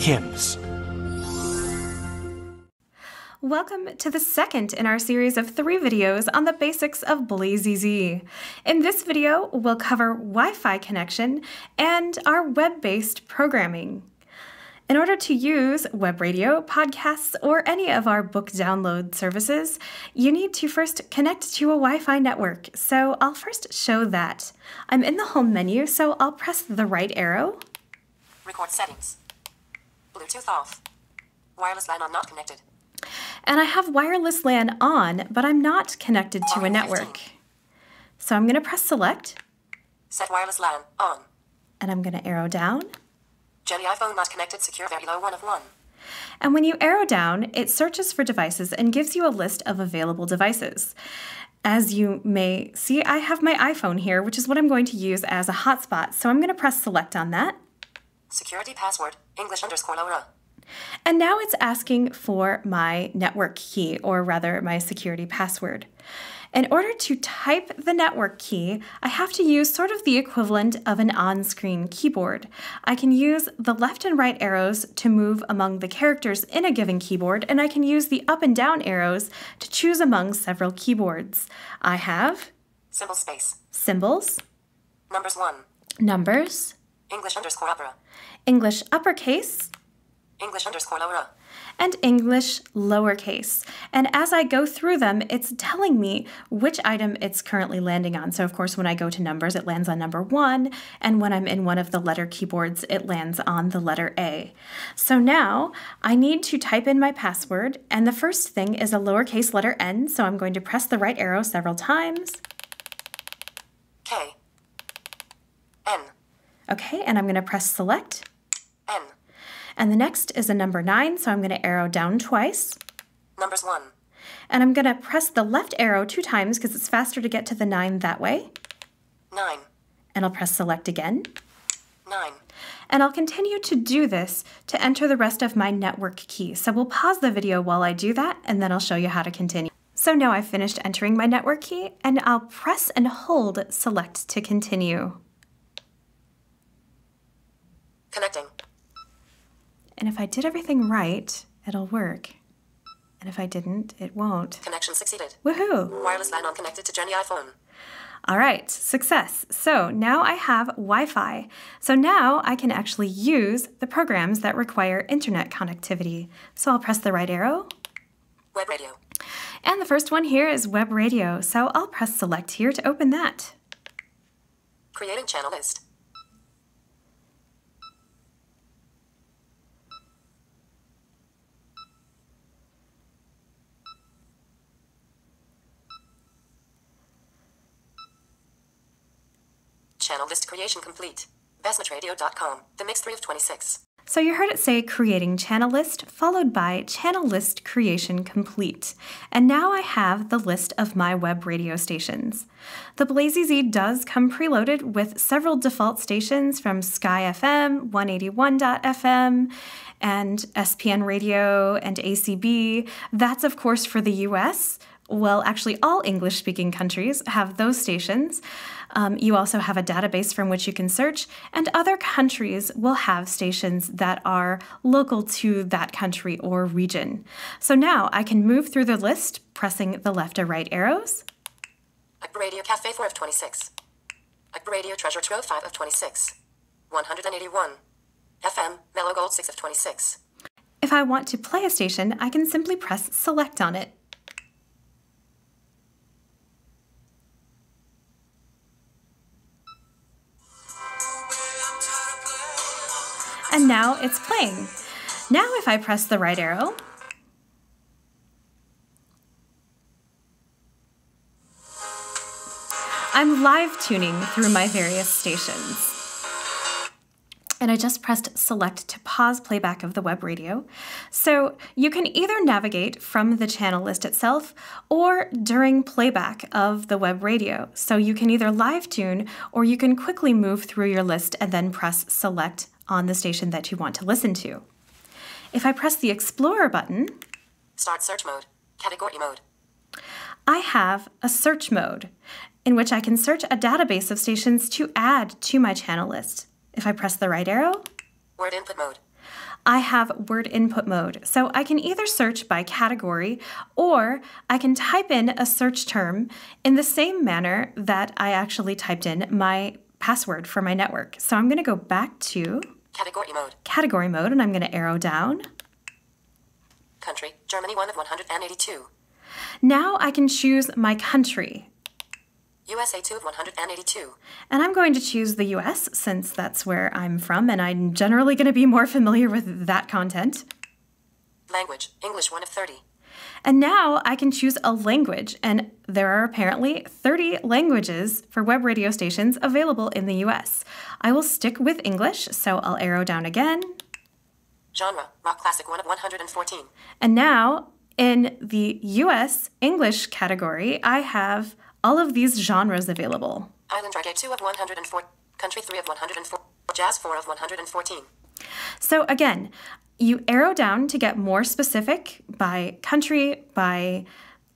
HIMS. Welcome to the second in our series of three videos on the basics of Blaze EZ. In this video, we'll cover Wi-Fi connection and our web-based programming. In order to use web radio, podcasts, or any of our book download services, you need to first connect to a Wi Fi network. So I'll first show that. I'm in the home menu, so I'll press the right arrow. Record settings. Bluetooth off. Wireless LAN on not connected. And I have wireless LAN on, but I'm not connected to a network. So I'm going to press select. Set wireless LAN on. And I'm going to arrow down. Jenny iPhone not connected, secure very low one of one. And when you arrow down, it searches for devices and gives you a list of available devices. As you may see, I have my iPhone here, which is what I'm going to use as a hotspot. So I'm going to press select on that. Security password, English underscore Laura. And now it's asking for my network key, or rather my security password. In order to type the network key, I have to use sort of the equivalent of an on-screen keyboard. I can use the left and right arrows to move among the characters in a given keyboard, and I can use the up and down arrows to choose among several keyboards. I have symbol space, symbols, numbers one, numbers, English underscore opera, English uppercase, English underscore lower. and English lowercase. And as I go through them, it's telling me which item it's currently landing on. So of course, when I go to numbers, it lands on number one. And when I'm in one of the letter keyboards, it lands on the letter A. So now I need to type in my password. And the first thing is a lowercase letter N. So I'm going to press the right arrow several times. K. N. Okay, and I'm going to press select. N. And the next is a number 9, so I'm going to arrow down twice. Numbers 1. And I'm going to press the left arrow two times because it's faster to get to the 9 that way. 9. And I'll press select again. 9. And I'll continue to do this to enter the rest of my network key. So we'll pause the video while I do that, and then I'll show you how to continue. So now I've finished entering my network key, and I'll press and hold select to continue. Connecting. And if I did everything right, it'll work. And if I didn't, it won't. Connection succeeded. Woohoo! Wireless LAN on connected to Jenny iPhone. All right, success. So now I have Wi-Fi. So now I can actually use the programs that require internet connectivity. So I'll press the right arrow. Web radio. And the first one here is web radio. So I'll press select here to open that. Creating channel list. Channel list creation complete. BestNetradio.com. The mix 3 of 26. So you heard it say creating channel list followed by channel list creation complete. And now I have the list of my web radio stations. The Blaze EZ does come preloaded with several default stations from Sky FM, 181.fm, and SPN Radio and ACB. That's of course for the US well, actually, all English speaking countries have those stations. Um, you also have a database from which you can search, and other countries will have stations that are local to that country or region. So now I can move through the list pressing the left or right arrows. Radio Cafe 4 of 26. Radio Treasure Trove 5 of 26. 181. FM Mellow Gold 6 of 26. If I want to play a station, I can simply press select on it. And now it's playing. Now if I press the right arrow, I'm live tuning through my various stations. And I just pressed select to pause playback of the web radio. So you can either navigate from the channel list itself or during playback of the web radio. So you can either live tune or you can quickly move through your list and then press select on the station that you want to listen to. If I press the Explorer button, Start search mode, category mode. I have a search mode in which I can search a database of stations to add to my channel list. If I press the right arrow, Word input mode. I have word input mode. So I can either search by category or I can type in a search term in the same manner that I actually typed in my password for my network. So I'm going to go back to Category mode. category mode and I'm going to arrow down. Country. Germany 1 of 182. Now I can choose my country. USA 2 of 182. And I'm going to choose the US since that's where I'm from and I'm generally going to be more familiar with that content. Language. English 1 of 30. And now I can choose a language, and there are apparently 30 languages for web radio stations available in the US. I will stick with English, so I'll arrow down again. Genre. Rock classic 1 of 114. And now in the US English category, I have all of these genres available. Island reggae 2 of 104. Country 3 of 104. Jazz 4 of 114. So again, you arrow down to get more specific by country, by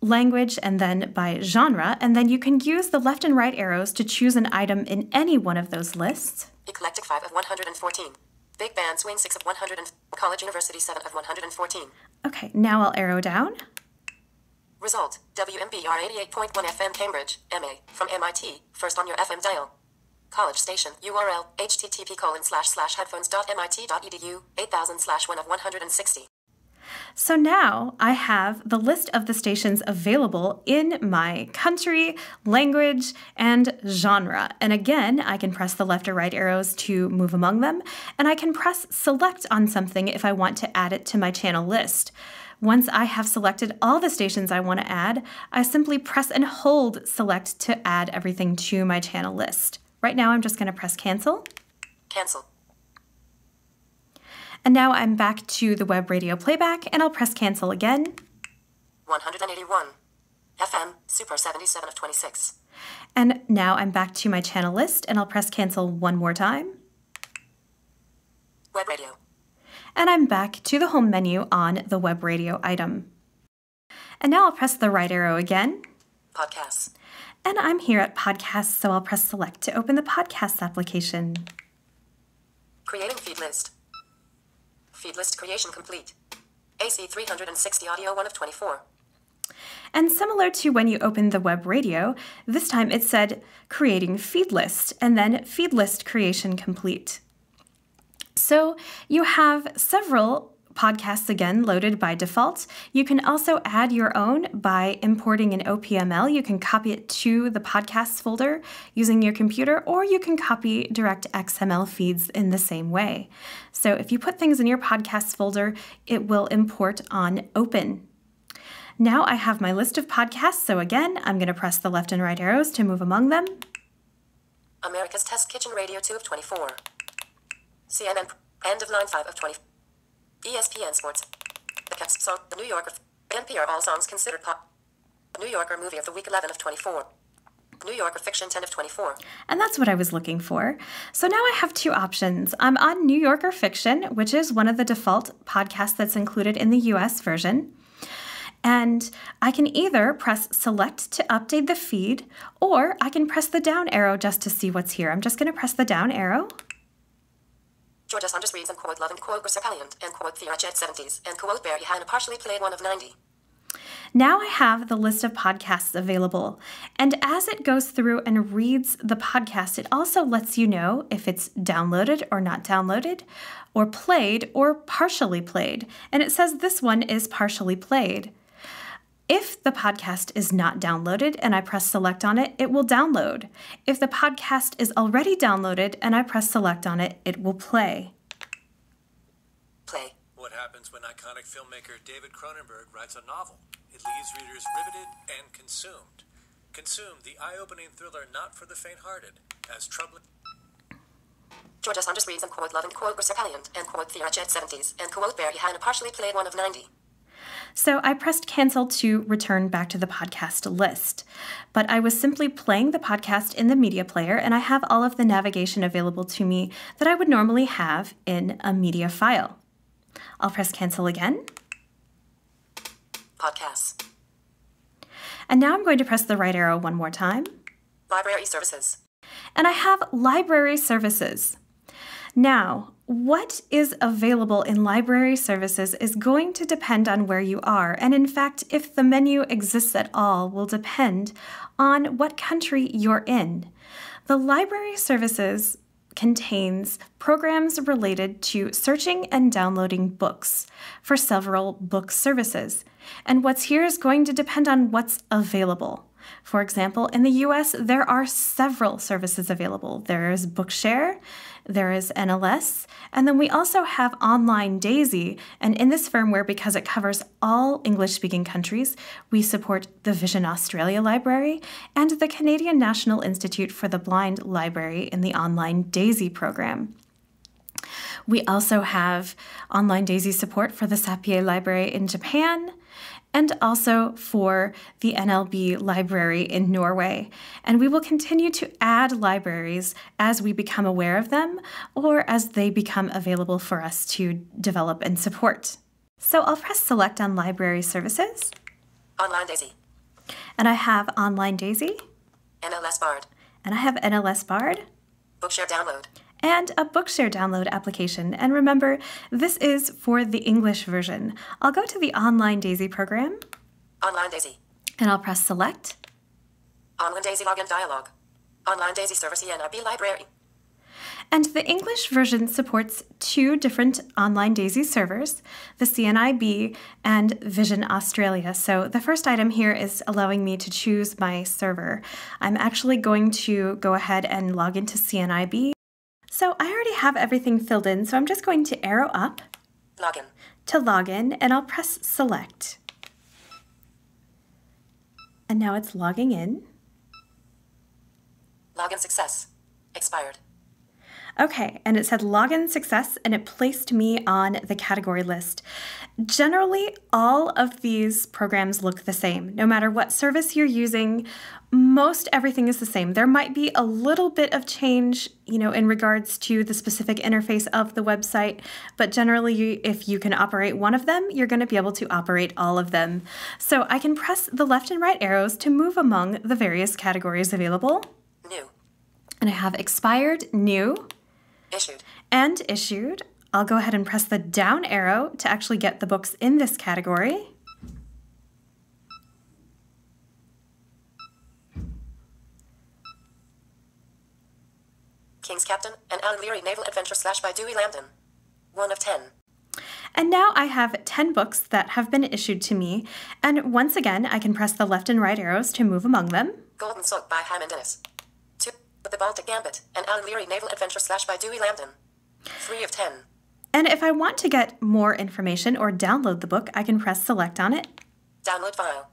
language, and then by genre, and then you can use the left and right arrows to choose an item in any one of those lists. Eclectic 5 of 114. Big band swing 6 of 100. and- College University 7 of 114. Okay, now I'll arrow down. Result WMBR 88.1 FM Cambridge, MA, from MIT, first on your FM dial. College station URL http colon slash slash headphones.mit.edu 8000 slash 1 of 160. So now I have the list of the stations available in my country, language, and genre. And again, I can press the left or right arrows to move among them, and I can press select on something if I want to add it to my channel list. Once I have selected all the stations I want to add, I simply press and hold select to add everything to my channel list. Right now, I'm just going to press cancel. Cancel. And now I'm back to the web radio playback, and I'll press cancel again. 181. FM, Super 77 of 26. And now I'm back to my channel list, and I'll press cancel one more time. Web radio. And I'm back to the home menu on the web radio item. And now I'll press the right arrow again. Podcasts. And I'm here at podcasts, so I'll press select to open the podcasts application. Creating feed list. Feed list creation complete. AC 360 audio 1 of 24. And similar to when you opened the web radio, this time it said creating feed list and then feed list creation complete. So you have several podcasts again loaded by default. You can also add your own by importing an OPML. You can copy it to the podcasts folder using your computer, or you can copy direct XML feeds in the same way. So if you put things in your podcasts folder, it will import on open. Now I have my list of podcasts, so again, I'm going to press the left and right arrows to move among them. America's Test Kitchen Radio 2 of 24. CNN, end of line 5 of 20. ESPN Sports. The Cats song, The New Yorker. NPR All Songs Considered Pop. New Yorker Movie of the Week 11 of 24. New Yorker Fiction 10 of 24. And that's what I was looking for. So now I have two options. I'm on New Yorker Fiction, which is one of the default podcasts that's included in the US version. And I can either press select to update the feed, or I can press the down arrow just to see what's here. I'm just going to press the down arrow. Georgia Saunders reads and quote Love and quote Reserpalliant and quote Jet 70s and quote Barry Hannah partially played 1 of 90. Now I have the list of podcasts available. And as it goes through and reads the podcast, it also lets you know if it's downloaded or not downloaded, or played or partially played. And it says this one is partially played. If the podcast is not downloaded and I press select on it, it will download. If the podcast is already downloaded and I press select on it, it will play. Play. What happens when iconic filmmaker David Cronenberg writes a novel? It leaves readers riveted and consumed. Consume the eye opening thriller not for the faint hearted, as troubling. Georgia Saunders reads and quote Love and quote Reserpalliant and quote Thea Jet 70s and quote Barry Hannah partially played 1 of 90. So I pressed cancel to return back to the podcast list. But I was simply playing the podcast in the media player, and I have all of the navigation available to me that I would normally have in a media file. I'll press cancel again. Podcasts. And now I'm going to press the right arrow one more time. Library services. And I have library services. Now, what is available in library services is going to depend on where you are, and in fact, if the menu exists at all, will depend on what country you're in. The library services contains programs related to searching and downloading books for several book services. And what's here is going to depend on what's available. For example, in the US, there are several services available. There is Bookshare, there is NLS, and then we also have Online Daisy. And in this firmware, because it covers all English speaking countries, we support the Vision Australia Library and the Canadian National Institute for the Blind Library in the Online Daisy program. We also have Online Daisy support for the Sapie Library in Japan and also for the NLB library in Norway. And we will continue to add libraries as we become aware of them or as they become available for us to develop and support. So I'll press select on library services. Online Daisy. And I have Online Daisy. NLS Bard. And I have NLS Bard. Bookshare download and a Bookshare download application. And remember, this is for the English version. I'll go to the Online Daisy program. Online Daisy. And I'll press Select. Online Daisy login dialog. Online Daisy service CNIB library. And the English version supports two different online DAISY servers, the CNIB and Vision Australia. So the first item here is allowing me to choose my server. I'm actually going to go ahead and log into CNIB. So I already have everything filled in, so I'm just going to arrow up login. to login and I'll press select. And now it's logging in. Login success. Expired. Okay, and it said login success and it placed me on the category list. Generally, all of these programs look the same. No matter what service you're using, most everything is the same. There might be a little bit of change, you know, in regards to the specific interface of the website, but generally if you can operate one of them, you're going to be able to operate all of them. So I can press the left and right arrows to move among the various categories available. New. And I have expired, new, Issued. and issued. I'll go ahead and press the down arrow to actually get the books in this category. King's Captain and Alan Lewrie Naval Adventure Slash by Dewey Lambdin. 1 of 10. And now I have 10 books that have been issued to me, and once again I can press the left and right arrows to move among them. Golden Soak by Hammond Innes. 2. The Baltic Gambit and Alan Lewrie Naval Adventure Slash by Dewey Lambdin. 3 of 10. And if I want to get more information or download the book, I can press select on it. Download file.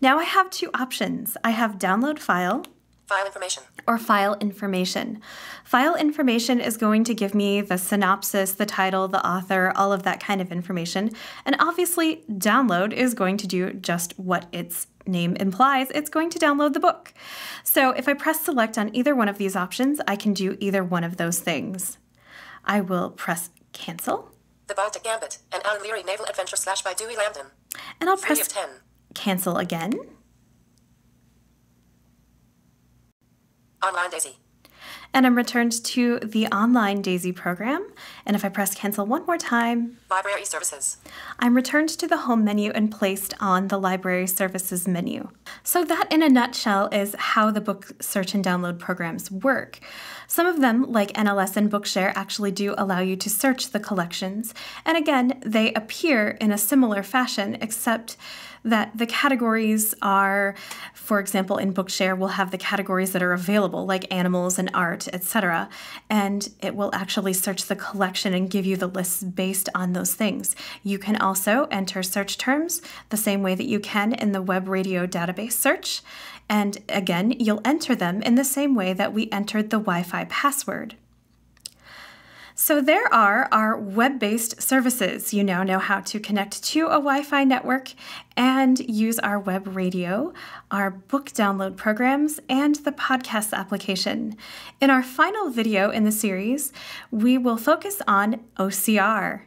Now I have two options. I have download file File information. or file information. File information is going to give me the synopsis, the title, the author, all of that kind of information. And obviously, download is going to do just what its name implies. It's going to download the book. So if I press select on either one of these options, I can do either one of those things. I will press cancel The Baltic Gambit and Alan Lewrie Naval Adventure Slash by Dewey Lambdin. and I'll press 10. cancel again. Online Daisy. And I'm returned to the online DAISY program. And if I press cancel one more time, Library services. I'm returned to the home menu and placed on the library services menu. So, that in a nutshell is how the book search and download programs work. Some of them, like NLS and Bookshare, actually do allow you to search the collections. And again, they appear in a similar fashion, except that the categories are, for example, in Bookshare, we'll have the categories that are available, like animals and art, etc. And it will actually search the collection and give you the lists based on those things. You can also enter search terms the same way that you can in the web radio database search. And again, you'll enter them in the same way that we entered the Wi Fi password. So, there are our web based services. You now know how to connect to a Wi Fi network and use our web radio, our book download programs, and the podcast application. In our final video in the series, we will focus on OCR.